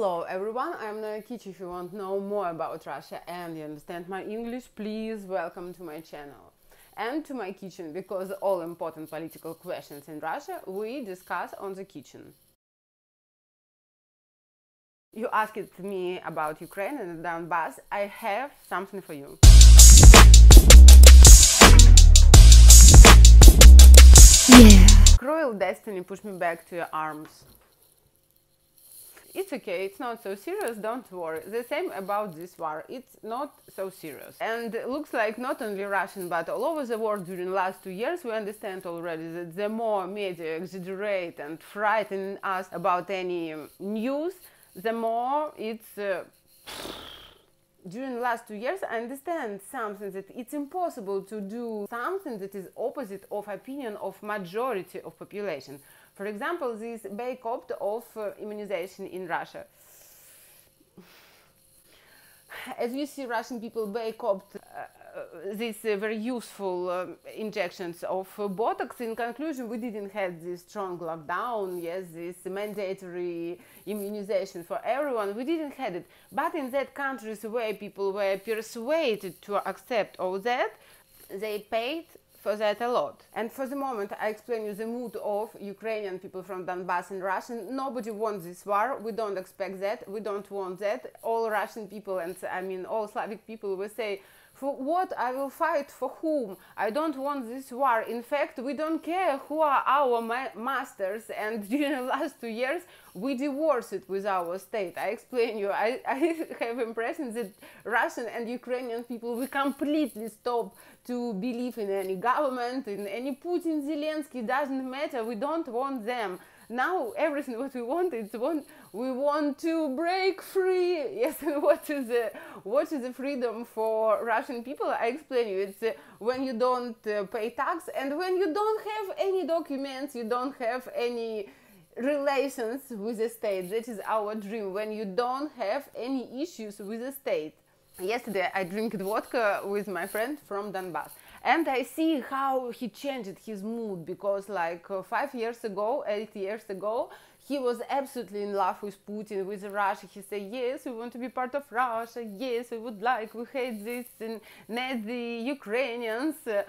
Hello everyone, I'm Noya Kitsch. If you want to know more about Russia and you understand my English, please welcome to my channel and to my kitchen because all important political questions in Russia we discuss on the kitchen. You asked me about Ukraine and Donbass. I have something for you. Yeah. Cruel destiny pushed me back to your arms. It's okay, it's not so serious, don't worry. The same about this war, it's not so serious. And it looks like not only Russian but all over the world during last two years we understand already that the more media exaggerate and frighten us about any news, the more it's uh, during last two years i understand something that it's impossible to do something that is opposite of opinion of majority of population for example this boycott of uh, immunization in russia as you see russian people boycott uh, these uh, very useful um, injections of uh, Botox. In conclusion, we didn't have this strong lockdown, yes, this mandatory immunization for everyone. We didn't have it. But in that countries where people were persuaded to accept all that, they paid for that a lot. And for the moment, I explain you the mood of Ukrainian people from Donbass and Russian. Nobody wants this war. We don't expect that. We don't want that. All Russian people and I mean all Slavic people will say, for what I will fight for whom? I don't want this war. In fact, we don't care who are our ma masters. And during the last two years, we divorced it with our state. I explain you. I, I have impression that Russian and Ukrainian people we completely stop to believe in any government, in any Putin, Zelensky. Doesn't matter. We don't want them now everything what we want is want we want to break free. Yes what is the what is the freedom for russian people? I explain you. It's uh, when you don't uh, pay tax and when you don't have any documents you don't have any relations with the state. That is our dream. When you don't have any issues with the state. Yesterday i drank vodka with my friend from donbass and I see how he changed his mood because, like uh, five years ago, eight years ago, he was absolutely in love with Putin, with Russia. He said, Yes, we want to be part of Russia. Yes, we would like, we hate this and Nazi Ukrainians. Uh,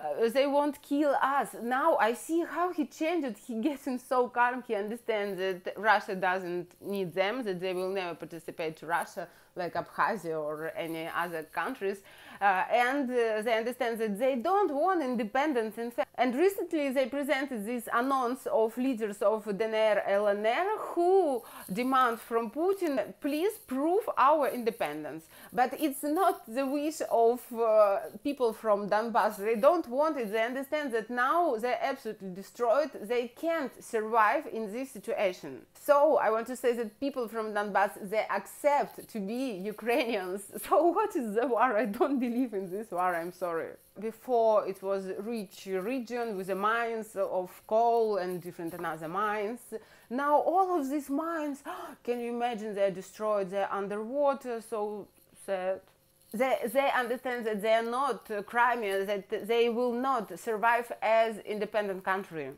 uh, they won't kill us. Now I see how he changed. He getting so calm. He understands that Russia doesn't need them, that they will never participate to Russia like Abkhazia or any other countries. Uh, and uh, they understand that they don't want independence. In fact, and recently they presented this announce of leaders of DNR, LNR, who demand from Putin, please prove our independence. But it's not the wish of uh, people from Donbass. They don't want it. They understand that now they're absolutely destroyed. They can't survive in this situation. So I want to say that people from Donbass, they accept to be Ukrainians. So what is the war? I don't believe in this war, I'm sorry. Before it was rich region with the mines of coal and different another mines. Now all of these mines, can you imagine they're destroyed, they're underwater, so sad. They, they understand that they are not uh, Crimea, that they will not survive as independent country.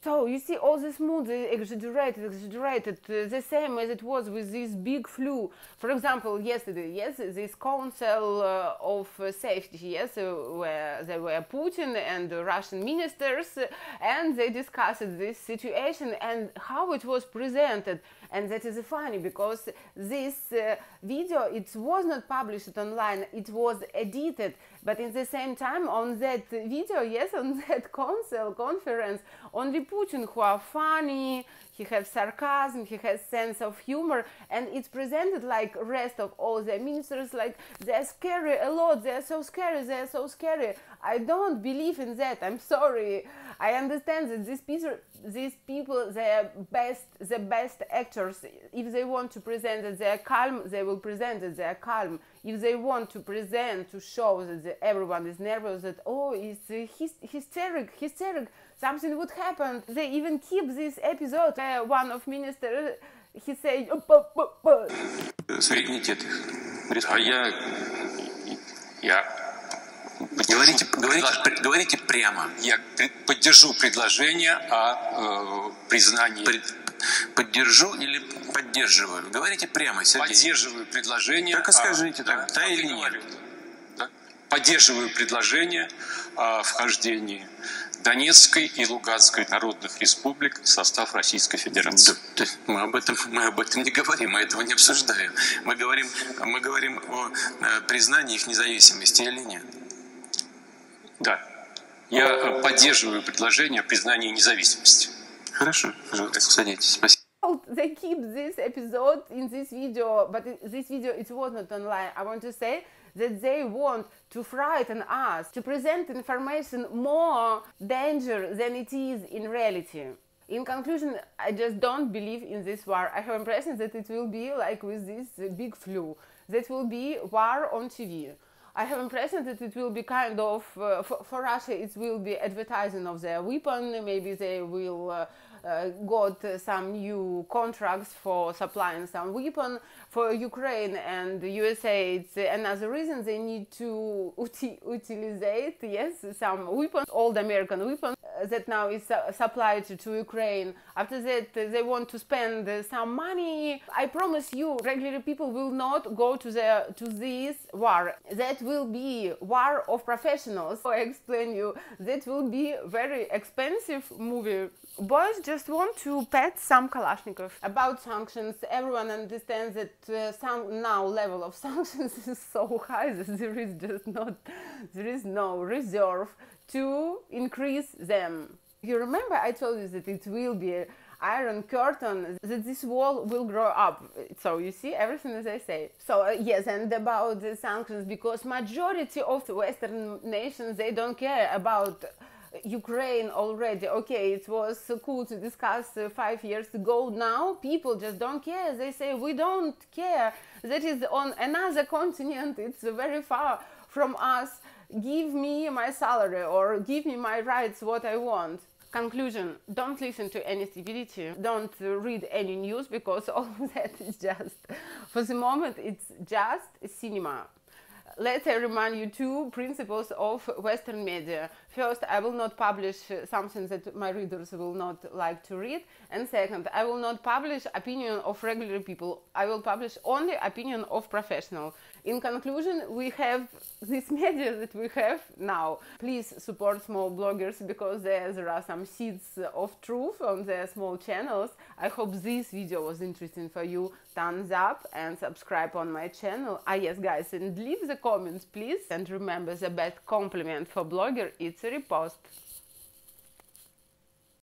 So you see all this mood exaggerated, exaggerated, uh, the same as it was with this big flu. For example, yesterday, yes, this council uh, of uh, safety, yes, uh, where there were Putin and Russian ministers, and they discussed this situation and how it was presented. And that is funny because this uh, video it was not published online; it was edited. But in the same time, on that video, yes, on that council conference, only Putin who are funny, he has sarcasm, he has sense of humor, and it's presented like rest of all the ministers, like they're scary a lot, they're so scary, they're so scary. I don't believe in that. I'm sorry. I understand that these people, these people, they're best, the best actors. If they want to present that they're calm, they will present that they're calm. If they want to present to show that everyone is nervous, that oh, it's uh, hysteric, hysteric something would happen. They even keep this episode. Uh, one of minister, he said, Соедините это. А я... Я... Говорите, говорите, говорите прямо. Я поддержу предложение о э, признании... Пред Поддержу или поддерживаю? Говорите прямо, Сергей. Поддерживаю предложение. Так и скажите, а, да, да так или нет. говорю. Да. Поддерживаю предложение о вхождении Донецкой и Луганской народных республик в состав Российской Федерации. Да, да, мы об этом мы об этом не говорим, мы этого не обсуждаем. Мы говорим мы говорим о э, признании их независимости или нет. Да. Я э, поддерживаю предложение о признании независимости. Хорошо, пожалуйста, садитесь. Спасибо. They keep this episode in this video, but this video it was not online. I want to say that they want to frighten us, to present information more danger than it is in reality. In conclusion, I just don't believe in this war. I have impression that it will be like with this big flu. That will be war on TV. I have impression that it will be kind of uh, for, for Russia. It will be advertising of their weapon. Maybe they will uh, uh, got some new contracts for supplying some weapon for Ukraine and USA. It's another reason they need to uti- utilize yes some weapons, old American weapons uh, that now is supplied to, Ukraine. After that, they want to spend some money. I promise you, regular people will not go to the to this war. That will be war of professionals. So I explain you. That will be very expensive movie. Boys just want to pet some Kalashnikov. About sanctions, everyone understands that uh, some now level of sanctions is so high that there is just not, there is no reserve to increase them. You remember I told you that it will be iron curtain that this wall will grow up so you see everything as i say so uh, yes and about the sanctions because majority of the western nations they don't care about Ukraine already. Okay, it was cool to discuss uh, five years ago. Now people just don't care. They say we don't care. That is on another continent. It's very far from us. Give me my salary or give me my rights. What I want. Conclusion: Don't listen to any stupidity. Don't read any news because all that is just, for the moment, it's just cinema. Let I remind you two principles of Western media. First, I will not publish uh, something that my readers will not like to read. And second, I will not publish opinion of regular people. I will publish only opinion of professional. In conclusion, we have this media that we have now. Please support small bloggers because there, there are some seeds of truth on their small channels. I hope this video was interesting for you. Thumbs up and subscribe on my channel. Ah yes guys, and leave the comments please. And remember the best compliment for blogger, it's a repost.